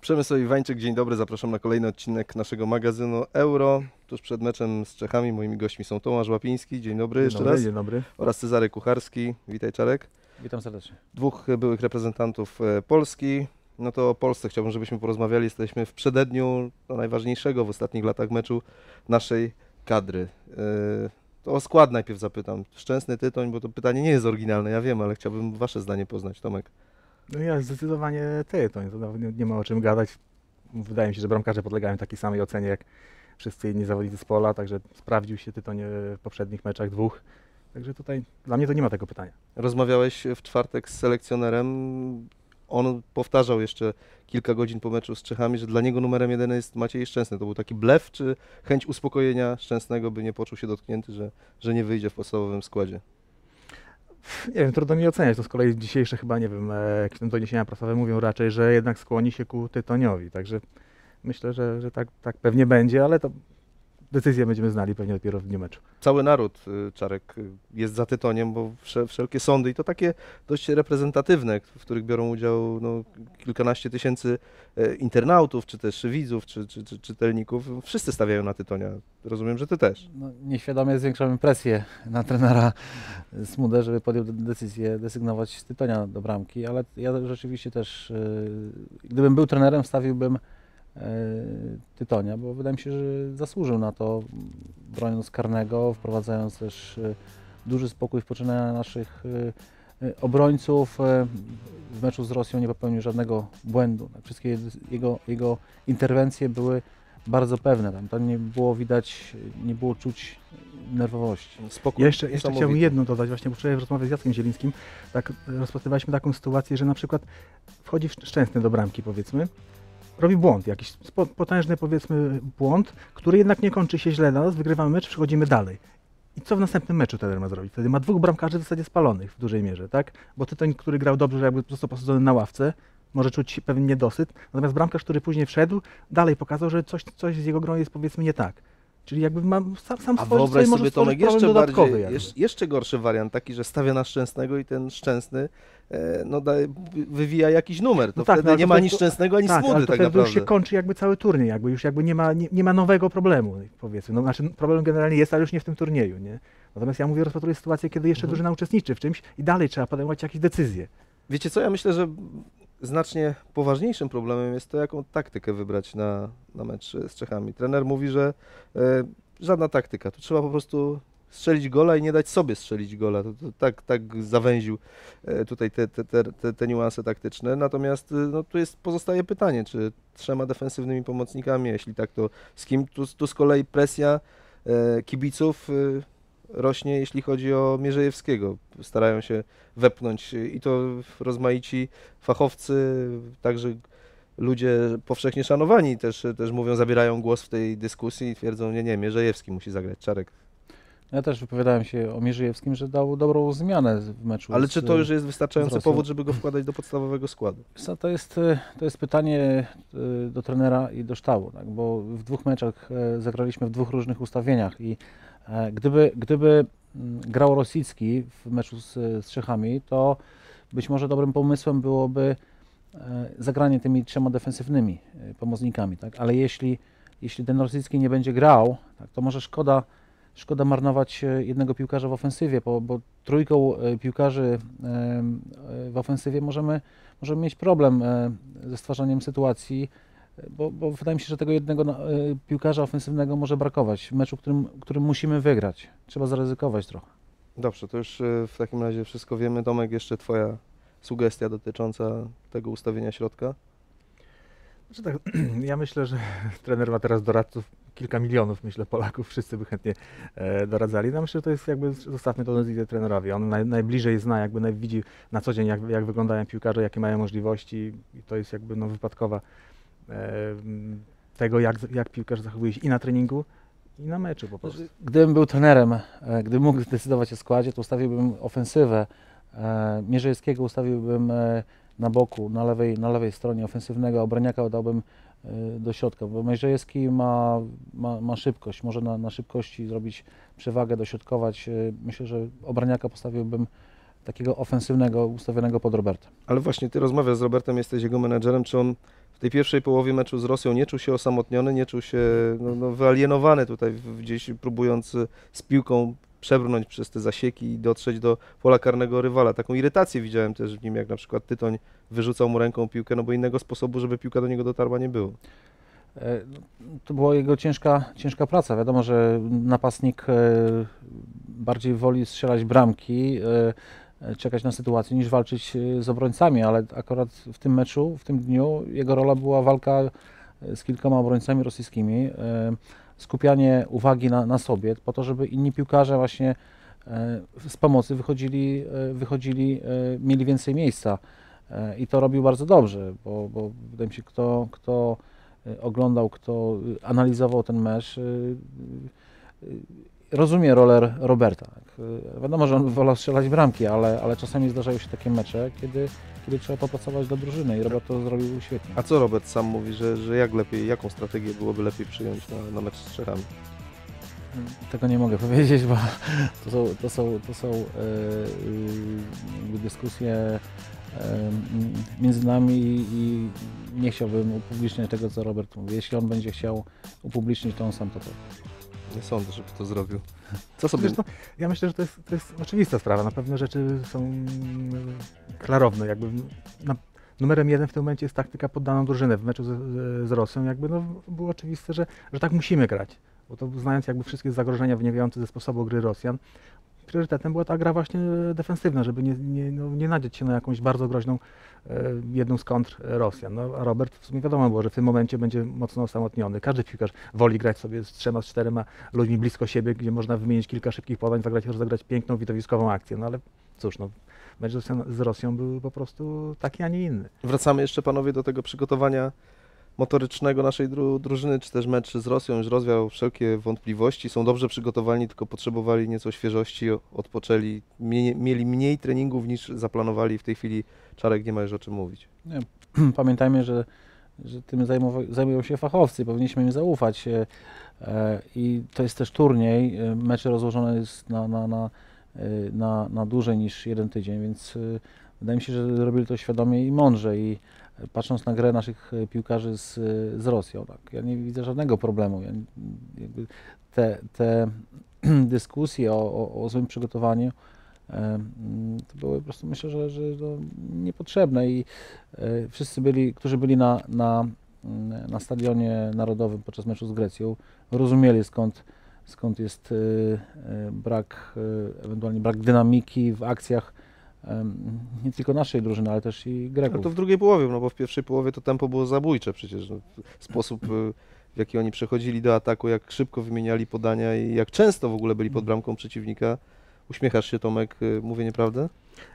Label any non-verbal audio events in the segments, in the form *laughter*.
Przemysł Iwańczyk, dzień dobry, zapraszam na kolejny odcinek naszego magazynu Euro. Tuż przed meczem z Czechami moimi gośćmi są Tomasz Łapiński, dzień dobry Dzień jeszcze dobry, raz, Dzień dobry. oraz Cezary Kucharski. Witaj Czarek. Witam serdecznie. Dwóch byłych reprezentantów e, Polski. No to o Polsce chciałbym, żebyśmy porozmawiali. Jesteśmy w przededniu no, najważniejszego w ostatnich latach meczu naszej kadry. E, To o skład najpierw zapytam. Szczęsny Tytoń, bo to pytanie nie jest oryginalne, ja wiem, ale chciałbym Wasze zdanie poznać. Tomek. No ja zdecydowanie ty, to nie, nie ma o czym gadać. Wydaje mi się, że bramkarze podlegają takiej samej ocenie jak wszyscy inni zawodnicy z pola, także sprawdził się Tytoń w poprzednich meczach dwóch. Także tutaj dla mnie to nie ma tego pytania. Rozmawiałeś w czwartek z selekcjonerem. On powtarzał jeszcze kilka godzin po meczu z Czechami, że dla niego numerem jeden jest Maciej Szczęsny. To był taki blef, czy chęć uspokojenia Szczęsnego, by nie poczuł się dotknięty, że, że nie wyjdzie w podstawowym składzie? Nie wiem, trudno mi oceniać. To z kolei dzisiejsze chyba, nie wiem, e, doniesienia prasowe mówią raczej, że jednak skłoni się ku Tytoniowi. Także myślę, że, że tak, tak pewnie będzie, ale to decyzję będziemy znali pewnie dopiero w dniu meczu. Cały naród, y, Czarek, y, jest za Tytoniem, bo wsze- wszelkie sądy i to takie dość reprezentatywne, w których biorą udział no, kilkanaście tysięcy e, internautów, czy też widzów, czy, czy, czy czytelników, wszyscy stawiają na Tytonia. Rozumiem, że Ty też. No, nieświadomie zwiększamy presję na trenera Smudę, żeby podjął de- decyzję desygnować Tytonia do bramki, ale ja rzeczywiście też, yy, gdybym był trenerem, stawiłbym Tytonia, bo wydaje mi się, że zasłużył na to, broniąc karnego, wprowadzając też yy, duży spokój w poczynania naszych yy, obrońców. W meczu z Rosją nie popełnił żadnego błędu. Tak, Wszystkie jego, jego interwencje były bardzo pewne. Tam, tam nie było widać, nie było czuć nerwowości. Spokój. Ja jeszcze, jeszcze chciałbym jedno dodać, właśnie wczoraj w rozmowie z Jackiem Zielińskim tak rozpatrywaliśmy taką sytuację, że na przykład wchodzi Szcz- Szczęsny do bramki powiedzmy, robi błąd, jakiś potężny powiedzmy błąd, który jednak nie kończy się źle dla nas, wygrywamy mecz, przechodzimy dalej. I co w następnym meczu trener ma zrobić? Wtedy ma dwóch bramkarzy w zasadzie spalonych w dużej mierze, tak? Bo Tytoń, który grał dobrze, jakby został posadzony na ławce, może czuć pewien niedosyt, natomiast bramkarz, który później wszedł, dalej pokazał, że coś, coś z jego grą jest powiedzmy nie tak. Czyli jakby ma, sam, sam A wyobraź może sobie Tomek jeszcze bardziej, jeszcze, jeszcze gorszy wariant, taki, że stawia na Szczęsnego i ten Szczęsny e, no, daje, wywija jakiś numer. To No tak, wtedy no nie to ma ani Szczęsnego, ani tak, Smudy ale to tak naprawdę. już się kończy jakby cały turniej, jakby już jakby nie ma, nie, nie ma nowego problemu, powiedzmy. No, znaczy problem generalnie jest, ale już nie w tym turnieju, nie? Natomiast ja mówię, rozpatruję sytuację, kiedy jeszcze Mhm. drużyna uczestniczy w czymś i dalej trzeba podejmować jakieś decyzje. Wiecie co, ja myślę, że znacznie poważniejszym problemem jest to, jaką taktykę wybrać na, na mecz z Czechami. Trener mówi, że e, żadna taktyka, tu trzeba po prostu strzelić gola i nie dać sobie strzelić gola. To, to tak, tak zawęził e, tutaj te, te, te, te, niuanse taktyczne. Natomiast e, no, tu jest, pozostaje pytanie, czy trzema defensywnymi pomocnikami, jeśli tak, to z kim? Tu, tu z kolei presja kibiców rośnie, jeśli chodzi o Mierzejewskiego. Starają się wepchnąć i to rozmaici fachowcy, także ludzie powszechnie szanowani też, też mówią, zabierają głos w tej dyskusji i twierdzą, nie, nie, Mierzejewski musi zagrać, Czarek. Ja też wypowiadałem się o Mierzejewskim, że dał dobrą zmianę w meczu. Ale z- czy to już jest wystarczający powód, żeby go wkładać do podstawowego składu? To, jest, e, to jest pytanie e, do trenera i do sztabu, tak? bo w dwóch meczach e, zagraliśmy w dwóch różnych ustawieniach i gdyby, gdyby mm, grał Rosicki w meczu z, z Czechami, to być może dobrym pomysłem byłoby zagranie tymi trzema defensywnymi pomocnikami, tak? ale jeśli, jeśli ten Rosicki nie będzie grał, tak, to może szkoda, szkoda marnować e, jednego piłkarza w ofensywie, bo, bo trójką e, piłkarzy e, w ofensywie możemy możemy mieć problem ze stwarzaniem sytuacji, bo, bo wydaje mi się, że tego jednego piłkarza ofensywnego może brakować w meczu, którym, którym musimy wygrać. Trzeba zaryzykować trochę. Dobrze, to już w takim razie wszystko wiemy. Tomek, jeszcze Twoja sugestia dotycząca tego ustawienia środka? Znaczy tak, *clears throat* ja myślę, że *clears throat* trener ma teraz doradców, kilka milionów, myślę, Polaków, *laughs* wszyscy by chętnie e, doradzali. No myślę, że to jest jakby, zostawmy to decyzję trenerowi. On naj, najbliżej zna, jakby widzi na co dzień, jak, jak wyglądają piłkarze, jakie mają możliwości i to jest jakby no, wypadkowa e, tego, jak, jak piłkarz zachowuje się i na treningu, i na meczu po prostu. Gdybym był trenerem, e, gdybym mógł decydować o składzie, to ustawiłbym ofensywę. e, ustawiłbym e, na boku, na lewej, na lewej stronie ofensywnego, obroniaka dałbym do środka, bo Mierzejewski ma, ma, ma szybkość, może na, na szybkości zrobić przewagę, dośrodkować. E, Myślę, że obroniaka postawiłbym takiego ofensywnego, ustawionego pod Roberta. Ale właśnie Ty rozmawiasz z Robertem, jesteś jego menedżerem, czy on w tej pierwszej połowie meczu z Rosją nie czuł się osamotniony, nie czuł się no, no, wyalienowany tutaj, gdzieś próbując y, z piłką przebrnąć przez te zasieki i dotrzeć do pola karnego rywala. Taką irytację widziałem też w nim, jak na przykład Tytoń wyrzucał mu ręką piłkę, no bo innego sposobu, żeby piłka do niego dotarła nie było. E, To była jego ciężka, ciężka praca. Wiadomo, że napastnik e, bardziej woli strzelać bramki, e, czekać na sytuację, niż walczyć z obrońcami, ale akurat w tym meczu, w tym dniu, jego rola była walka z kilkoma obrońcami rosyjskimi, skupianie uwagi na, na sobie, po to, żeby inni piłkarze właśnie e, z pomocy wychodzili, e, wychodzili e, mieli więcej miejsca. I to robił bardzo dobrze, bo, bo wydaje mi się, kto, kto oglądał, kto analizował ten mecz, rozumie rolę Roberta. tak. Wiadomo, że on wolał strzelać bramki, ale, ale czasami zdarzają się takie mecze, kiedy, kiedy trzeba popracować do drużyny i Robert to zrobił świetnie. A co Robert sam mówi, że, że jak lepiej, jaką strategię byłoby lepiej przyjąć na, na mecz z Czechami? Tego nie mogę *laughs* powiedzieć, bo to są, to są, to są e, y, jakby dyskusje e, między nami i, i nie chciałbym upubliczniać tego, co Robert mówi. Jeśli on będzie chciał upublicznić, to on sam to powie. Nie sądzę, żeby to zrobił. Co sobie... Zresztą, ja myślę, że to jest, to jest oczywista sprawa. Na pewne rzeczy są mm, klarowne. Jakby na, numerem jeden w tym momencie jest taktyka poddana drużynę. W meczu z, z Rosją jakby no, było oczywiste, że, że tak musimy grać. Bo to znając jakby wszystkie zagrożenia wynikające ze sposobu gry Rosjan, priorytetem była ta gra właśnie defensywna, żeby nie, nie, no, nie nadzieć się na jakąś bardzo groźną e, jedną z kontr Rosjan. No, a Robert w sumie wiadomo było, że w tym momencie będzie mocno osamotniony. Każdy piłkarz woli grać sobie z trzema, z czterema ludźmi blisko siebie, gdzie można wymienić kilka szybkich podań, zagrać, rozegrać piękną, widowiskową akcję. No ale cóż, no, mecz z Rosją był po prostu taki, a nie inny. Wracamy jeszcze panowie do tego przygotowania motorycznego naszej dru drużyny, czy też mecz z Rosją już rozwiał wszelkie wątpliwości. Są dobrze przygotowani, tylko potrzebowali nieco świeżości, odpoczęli, mie mieli mniej treningów niż zaplanowali. W tej chwili Czarek nie ma już o czym mówić. *clears throat* Pamiętajmy, że, że tym zajmują się fachowcy, powinniśmy im zaufać. e, I to jest też turniej. e, Mecze rozłożone jest na, na, na, e, na, na dłużej niż jeden tydzień, więc wydaje mi się, że robili to świadomie i mądrze. I e, patrząc na grę naszych e, piłkarzy z, z Rosją, tak, ja nie widzę żadnego problemu. Ja, te, te *clears throat* dyskusje o, o, o złym przygotowaniu e, to były po prostu myślę, że, że to niepotrzebne i e, wszyscy byli, którzy byli na, na, mm, na stadionie narodowym podczas meczu z Grecją, rozumieli skąd, skąd jest e, e, brak, e, ewentualnie brak dynamiki w akcjach nie tylko naszej drużyny, ale też i Ale Greków. to w drugiej połowie, no bo w pierwszej połowie to tempo było zabójcze przecież. No, sposób, y, w jaki oni przechodzili do ataku, jak szybko wymieniali podania i jak często w ogóle byli pod bramką przeciwnika. Uśmiechasz się, Tomek, y, mówię nieprawdę?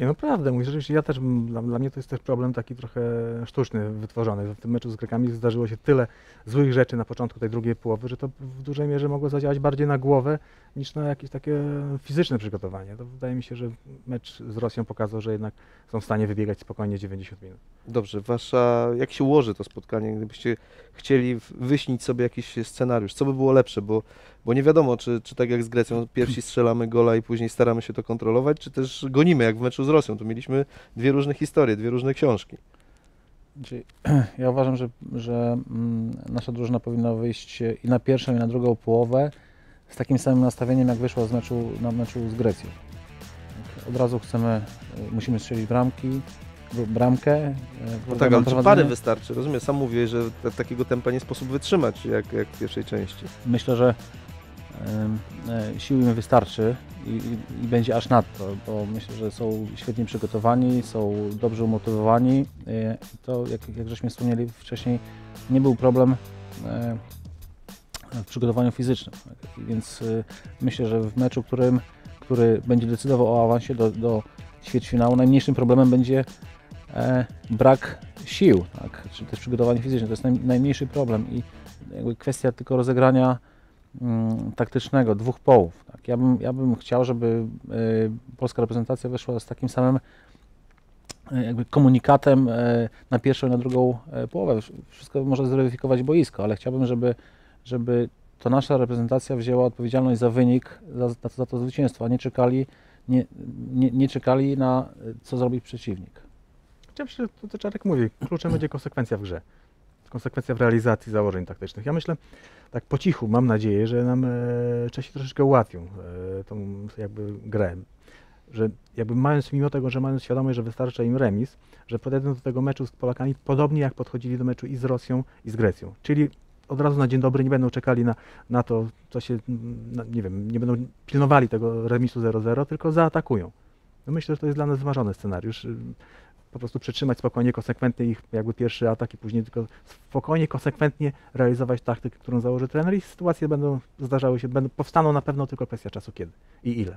Nie, no prawda, mówię, rzeczywiście ja też, dla, dla mnie to jest też problem taki trochę sztuczny, wytworzony. W tym meczu z Grekami zdarzyło się tyle złych rzeczy na początku tej drugiej połowy, że to w dużej mierze mogło zadziałać bardziej na głowę niż na jakieś takie fizyczne przygotowanie. To wydaje mi się, że mecz z Rosją pokazał, że jednak są w stanie wybiegać spokojnie 90 minut. Dobrze, wasza, jak się ułoży to spotkanie, gdybyście chcieli wyśnić sobie jakiś scenariusz, co by było lepsze, bo, bo nie wiadomo, czy, czy tak jak z Grecją, pierwsi strzelamy gola i później staramy się to kontrolować, czy też gonimy, jak w meczu z Rosją. Tu mieliśmy dwie różne historie, dwie różne książki. *clears throat* Ja uważam, że, że mm, nasza drużyna powinna wyjść i na pierwszą, i na drugą połowę z takim samym nastawieniem, jak wyszła z meczu, na meczu z Grecją. Od razu chcemy, y, musimy strzelić bramki, bramkę. y, No tak, ale prowadzenie. pary wystarczy? Rozumiem, sam mówię, że ta, takiego tempa nie sposób wytrzymać, jak, jak w pierwszej części. Myślę, że e, sił im wystarczy i, i, będzie aż nadto, bo myślę, że są świetnie przygotowani, są dobrze umotywowani. e, To, jak, jak żeśmy wspomnieli wcześniej, nie był problem e, w przygotowaniu fizycznym. Więc e, myślę, że w meczu, którym, który będzie decydował o awansie do, do ćwierćfinału, najmniejszym problemem będzie e, brak sił, tak? czy też przygotowanie fizyczne. To jest naj, najmniejszy problem i kwestia tylko rozegrania mm, taktycznego, dwóch połów. Tak? Ja, bym, ja bym chciał, żeby y, polska reprezentacja wyszła z takim samym y, jakby komunikatem y, na pierwszą i na drugą połowę. Wszystko może zweryfikować boisko, ale chciałbym, żeby, żeby to nasza reprezentacja wzięła odpowiedzialność za wynik, za, za, za to zwycięstwo, a nie czekali, nie, nie, nie czekali na co zrobi przeciwnik. Że to, to Czarek mówi, kluczem będzie konsekwencja w grze. Konsekwencja w realizacji założeń taktycznych. Ja myślę, tak po cichu, mam nadzieję, że nam e, Czesi troszeczkę ułatwią e, tą jakby grę. Że jakby mając, mimo tego, że mając świadomość, że wystarcza im remis, że podejdą do tego meczu z Polakami podobnie jak podchodzili do meczu i z Rosją i z Grecją. Czyli od razu na dzień dobry nie będą czekali na, na to, co się, na, nie wiem, nie będą pilnowali tego remisu 0-0, tylko zaatakują. No myślę, że to jest dla nas wymarzony scenariusz. Po prostu przytrzymać spokojnie, konsekwentnie ich jakby pierwszy atak i później tylko spokojnie, konsekwentnie realizować taktykę, którą założy trener i sytuacje będą zdarzały się, będą, powstaną na pewno tylko kwestia czasu kiedy i ile.